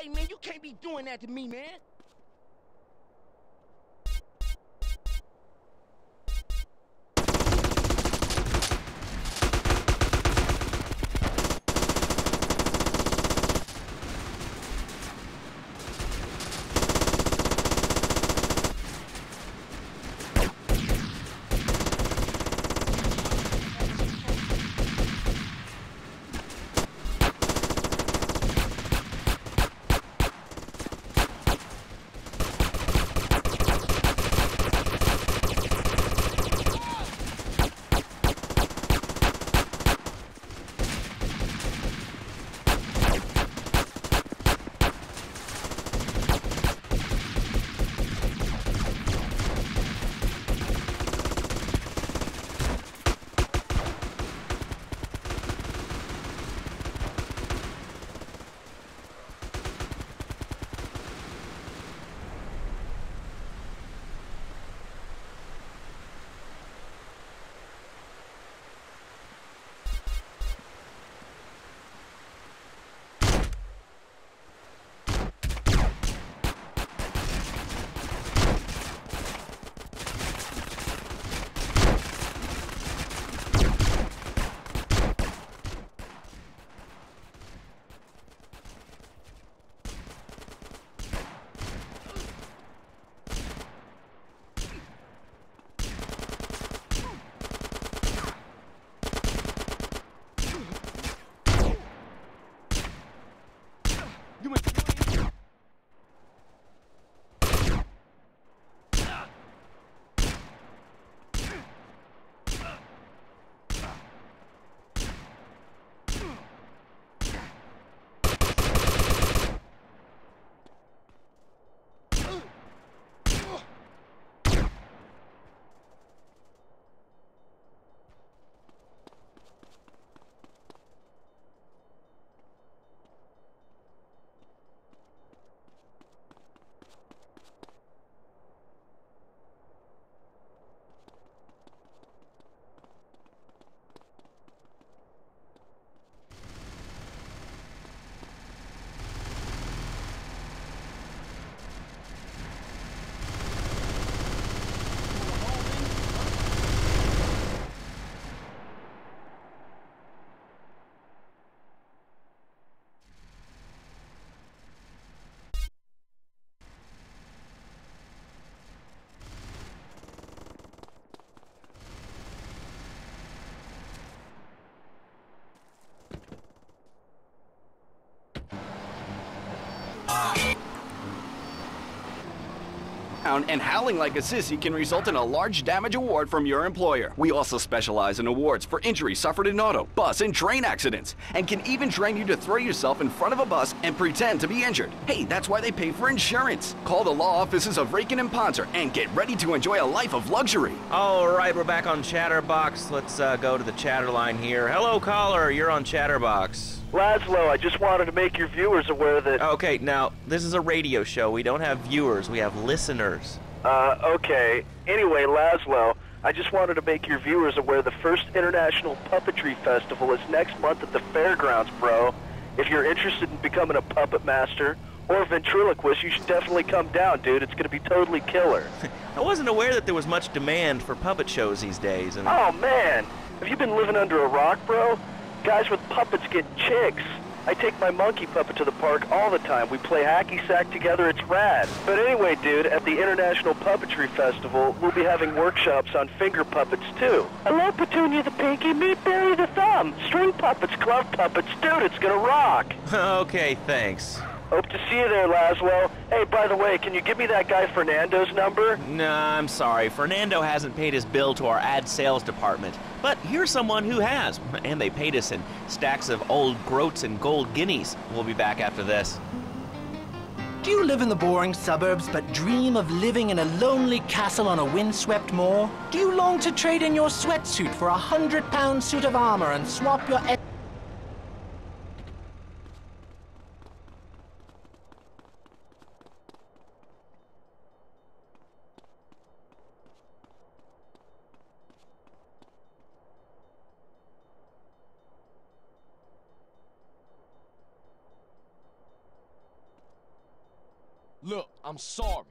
Hey, man, you can't be doing that to me, man. And howling like a sissy can result in a large damage award from your employer. We also specialize in awards for injuries suffered in auto, bus, and train accidents, and can even train you to throw yourself in front of a bus and pretend to be injured. Hey, that's why they pay for insurance. Call the law offices of Rakin and Ponzer and get ready to enjoy a life of luxury. All right, we're back on Chatterbox. Let's uh, go to the chatter line here. Hello, caller. You're on Chatterbox. Lazlow, I just wanted to make your viewers aware that. Okay, now this is a radio show. We don't have viewers. We have listeners. Uh, okay. Anyway, Lazlow, I just wanted to make your viewers aware the first International Puppetry Festival is next month at the fairgrounds, bro. If you're interested in becoming a puppet master or ventriloquist, you should definitely come down, dude. It's gonna be totally killer. I wasn't aware that there was much demand for puppet shows these days. And Oh man, have you been living under a rock, bro? Guys with puppets get chicks. I take my monkey puppet to the park all the time. We play hacky sack together. It's rad. But anyway, dude, at the International Puppetry Festival, we'll be having workshops on finger puppets too. Hello, Petunia the Pinky. Meet Barry the Thumb. String puppets, glove puppets. Dude, it's gonna rock. okay, thanks. Hope to see you there, Lazlow. Hey, by the way, can you give me that guy Fernando's number? Nah, I'm sorry. Fernando hasn't paid his bill to our ad sales department. But here's someone who has, and they paid us in stacks of old groats and gold guineas. We'll be back after this. Do you live in the boring suburbs but dream of living in a lonely castle on a windswept moor? Do you long to trade in your sweatsuit for a hundred pound suit of armor and swap your e- Look, I'm sorry.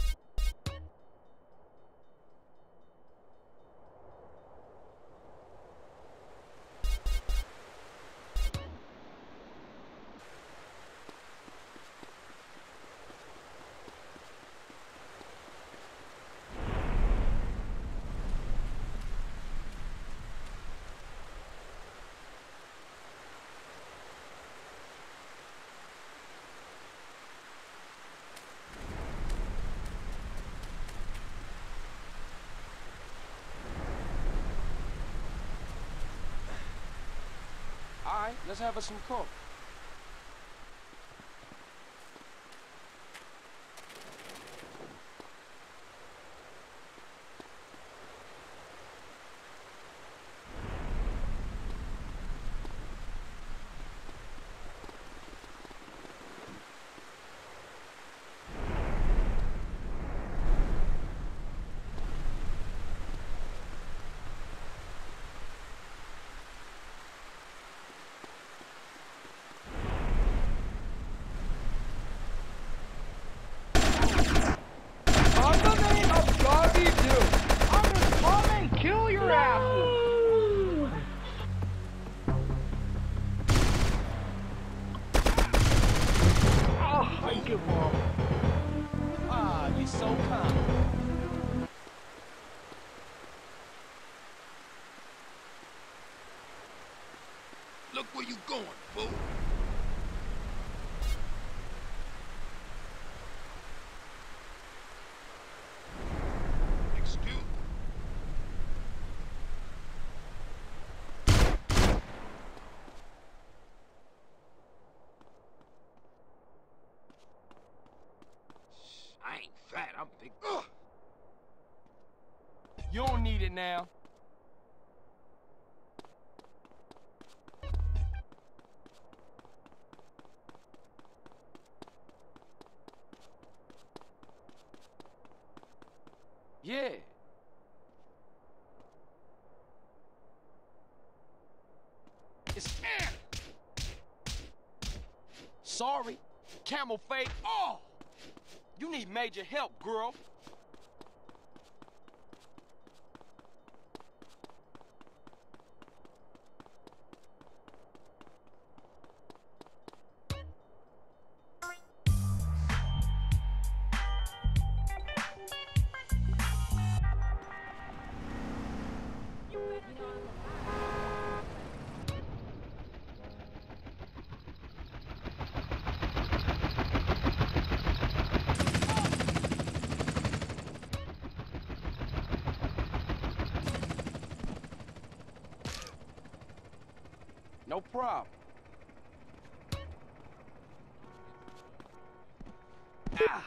All right, let's have us some coke. Going, fool. I ain't fat, I'm big. Ugh. You don't need it now. Camel fade. Oh! You need major help, girl. Problem. Ah!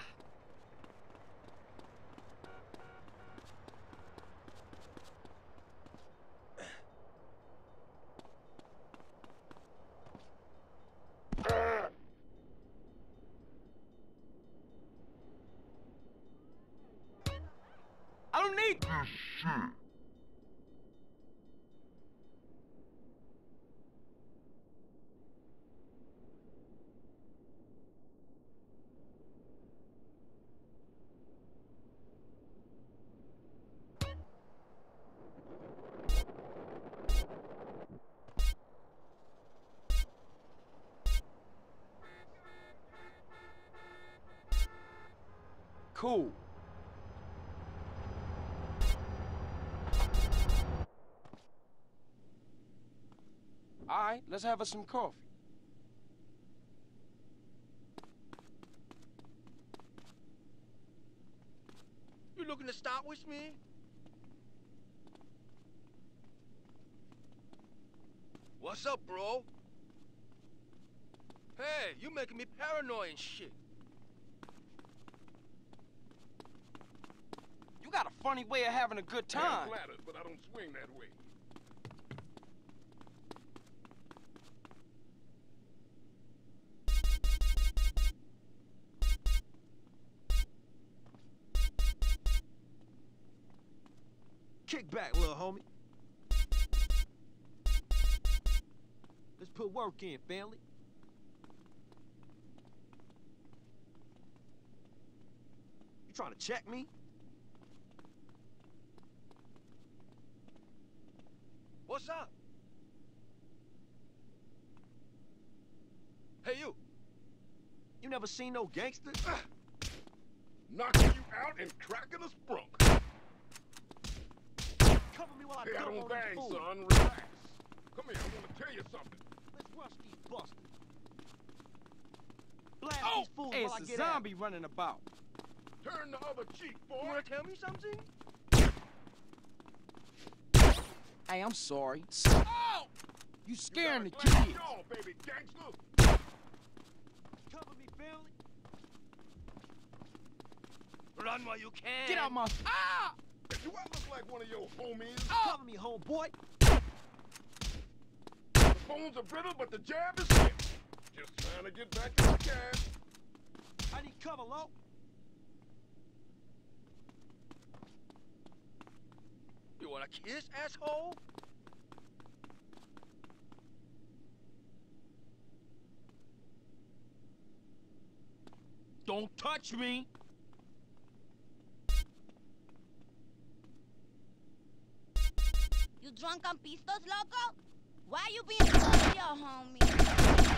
I don't need this shit. Cool. All right, let's have us some coffee. You looking to start with me? What's up, bro? Hey, you making me paranoid and shit. You got a funny way of having a good time. I'm flattered, but I don't swing that way. Kick back, little homie. Let's put work in, family. You trying to check me? What's up? Hey, you. You never seen no gangsters? Knocking you out and cracking a sprunk. Cover me while I Hey, I dump don't on bang, these fools. son. Relax. Come here, I want to tell you something. Let's rush these busters. Blast Oh! these fools Hey, while I it's a get at 'em. zombie running about. Turn the other cheek, boy. You wanna tell me something? Hey, I'm sorry. Oh! You You scaring the got a kids. jaw, baby gangster. Cover me, family. Run while you can. Get out my. Ah! Do I look like one of your homies? Cover me, homeboy. The phones are brittle, but the jab is hit. Just trying to get back to the cash. I need cover, low. Want a kiss, asshole? Don't touch me. You drunk on pistos, loco? Why you being so homie?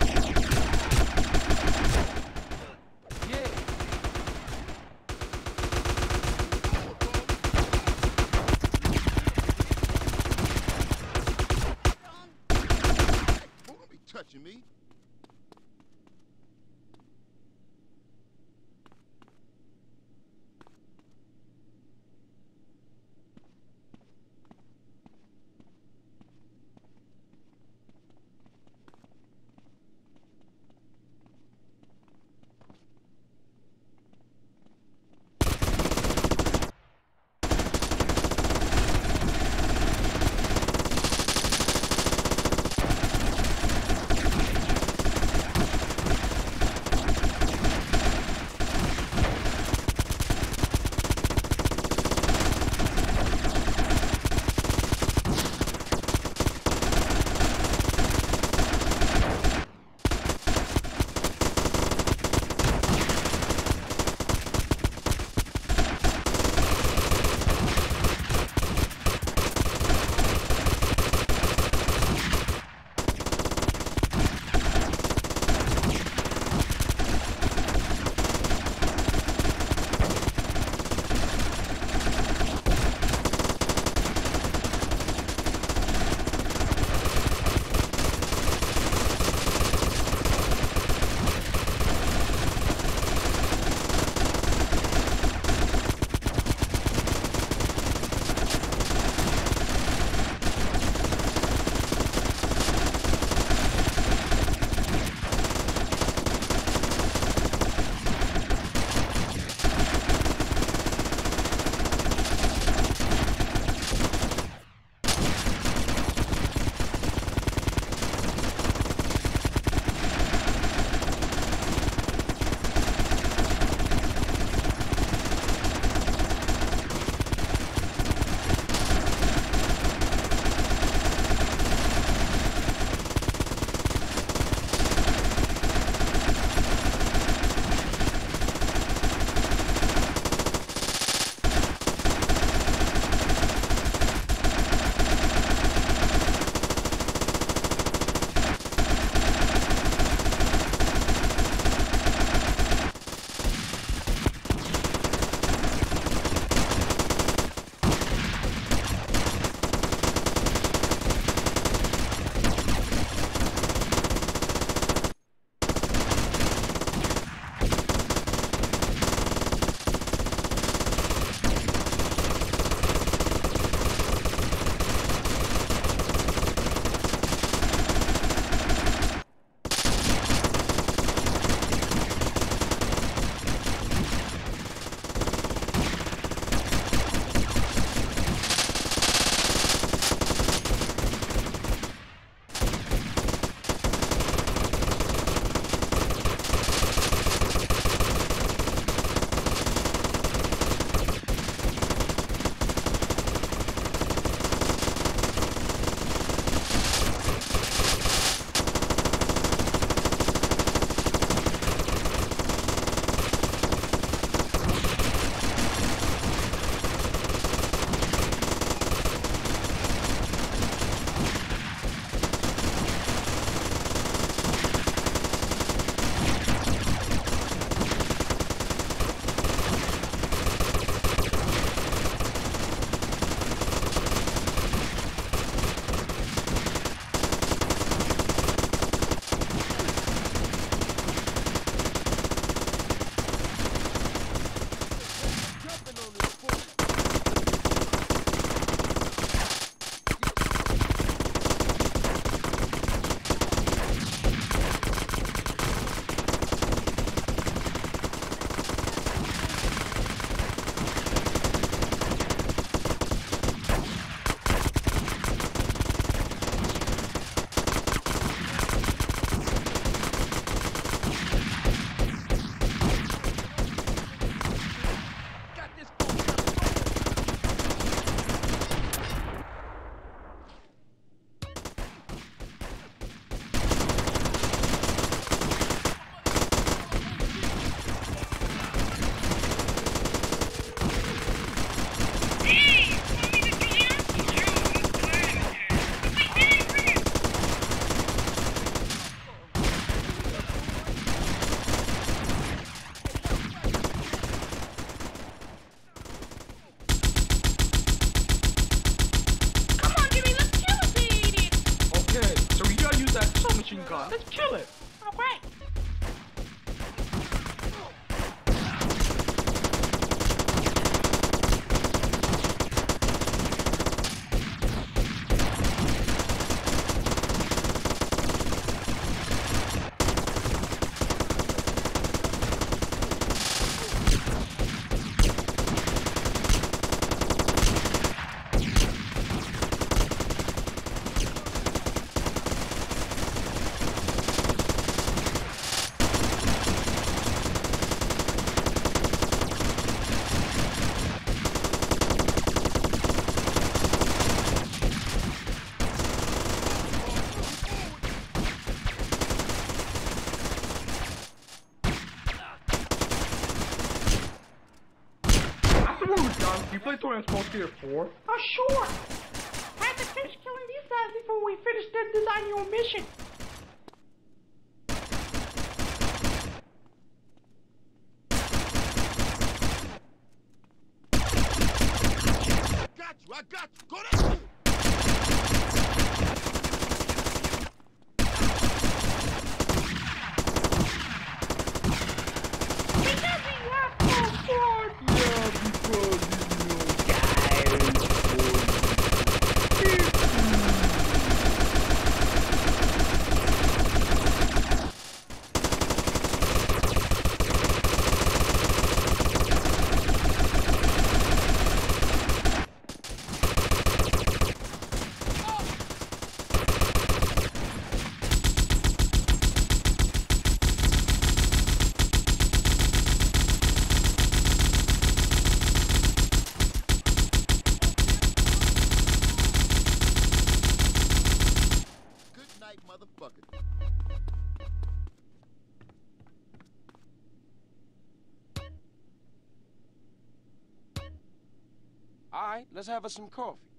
You play Tony Hawk's Pro Skater 4? Oh, sure. Had to finish killing these guys before we finish the design your mission. Got you, I got you. Go to Because we have to afford. Yeah, because you know, Good night, motherfucker. All right, let's have us some coffee.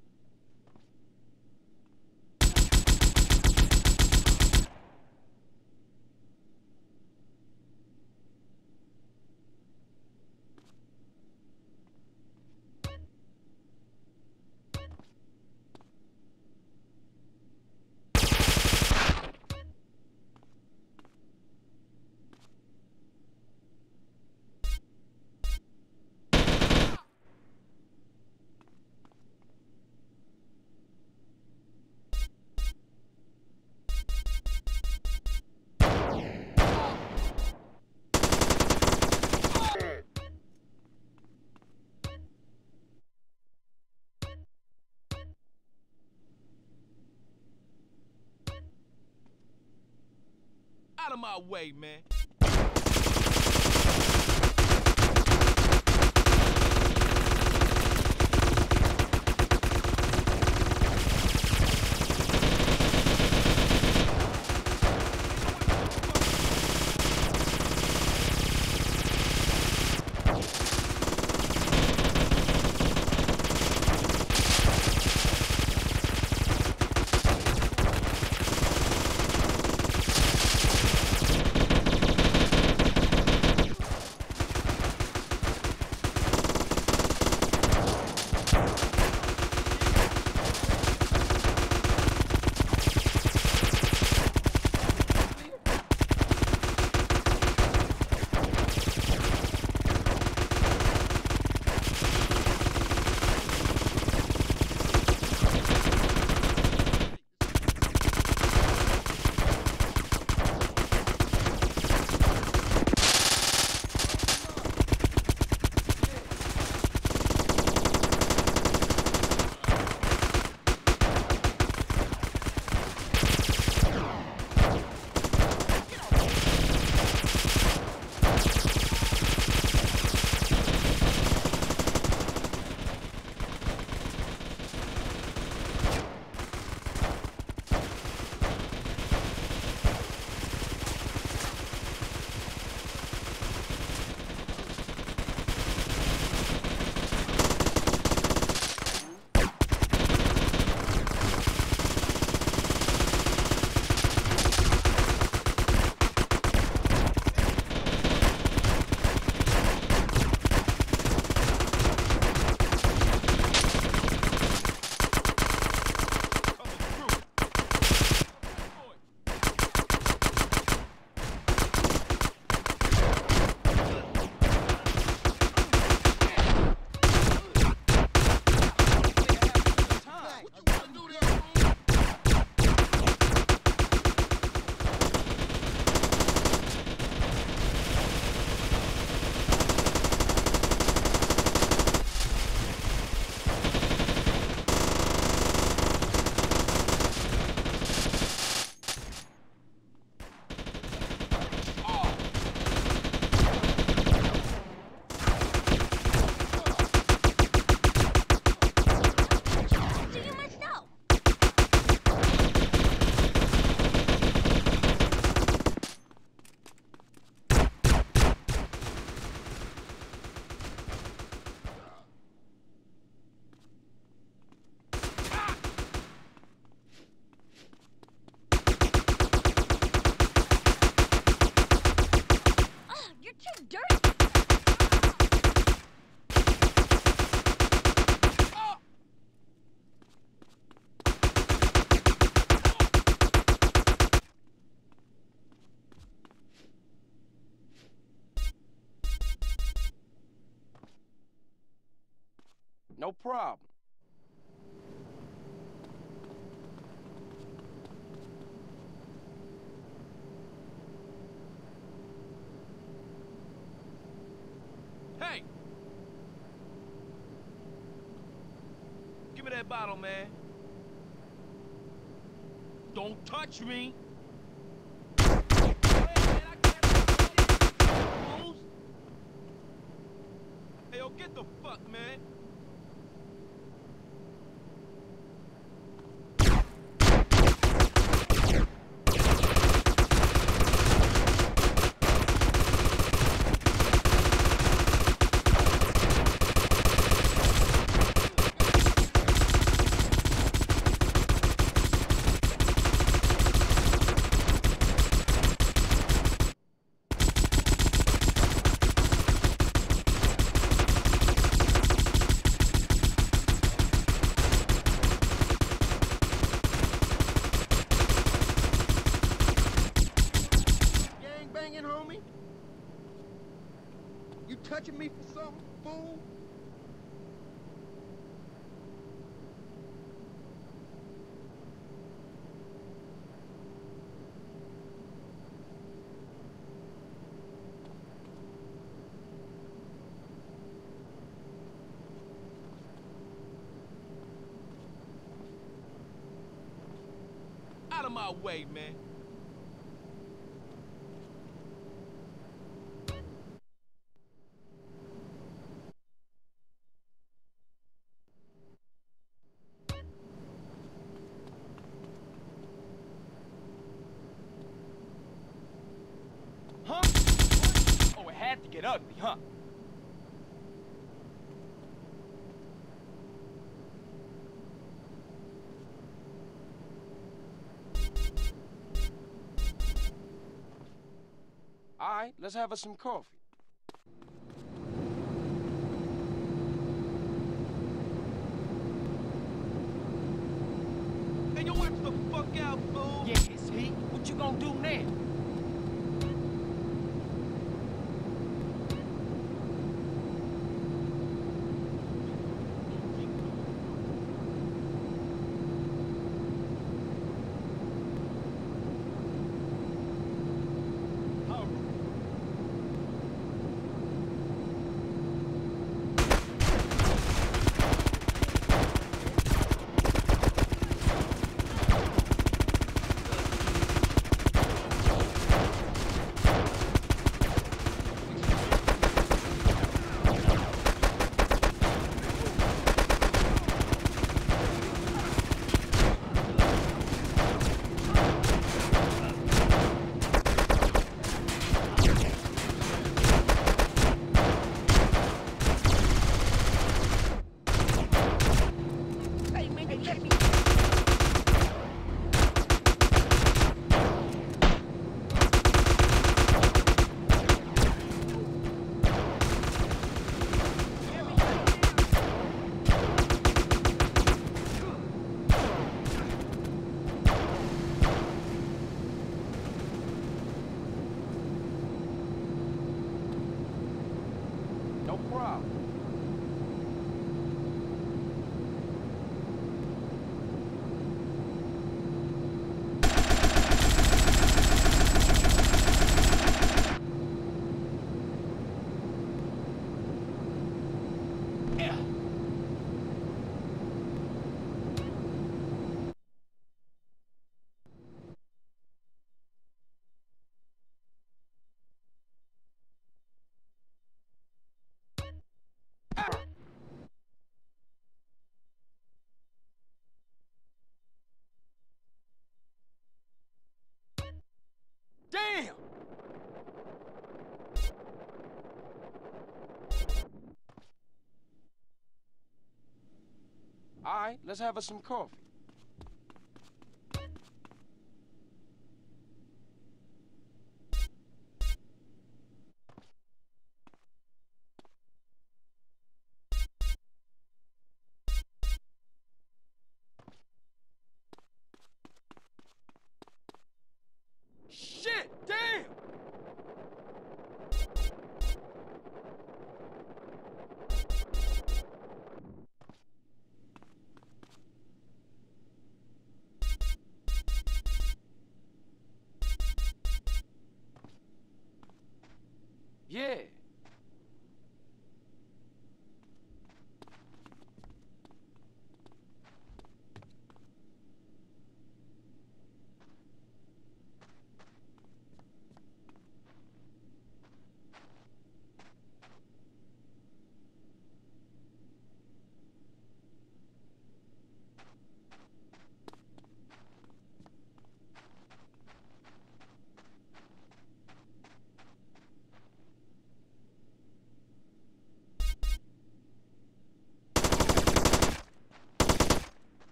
Of my way, man. No problem. Hey! Give me that bottle, man. Don't touch me! Hey, yo, get the fuck, man! Gang banging, homie? You touching me for something, fool? Out of my way, man. Huh? Oh, it had to get ugly, huh? All right, let's have us some coffee. Hey, yo, watch the fuck out, fool! Yeah, see? What you gonna do now? Right, let's have us some coffee.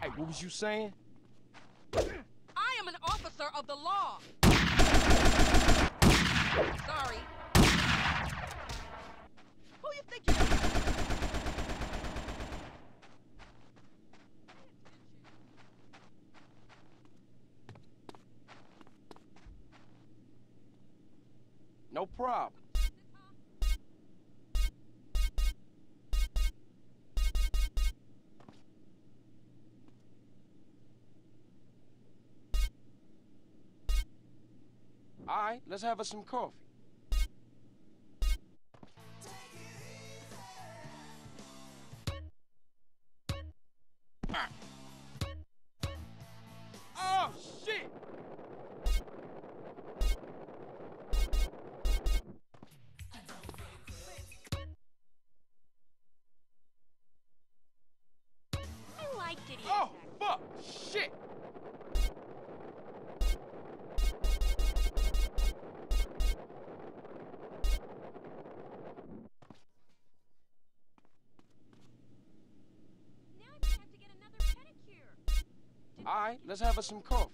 Hey, what was you saying? I am an officer of the law. Sorry. Who you think you No problem. Let's have us some coffee. All right, let's have us some coffee.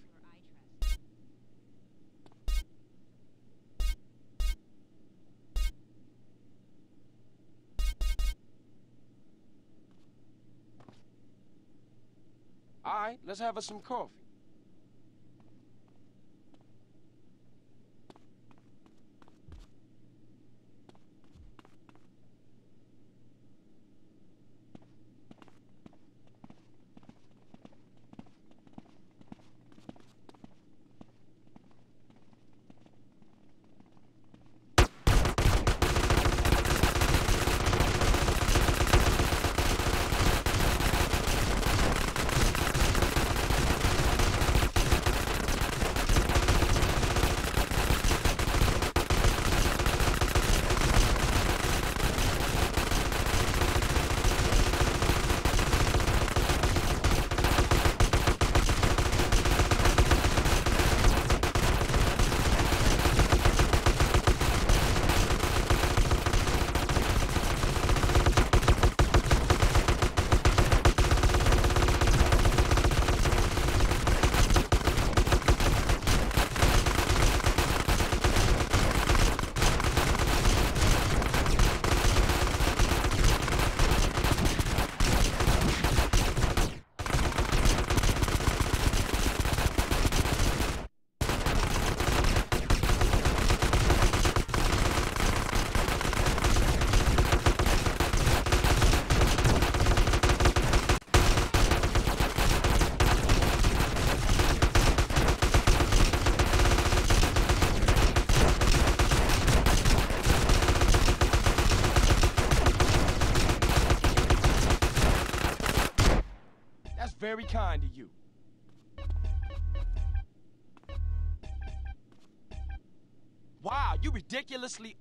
All right, let's have us some coffee. Very kind of you. Wow, you ridiculously.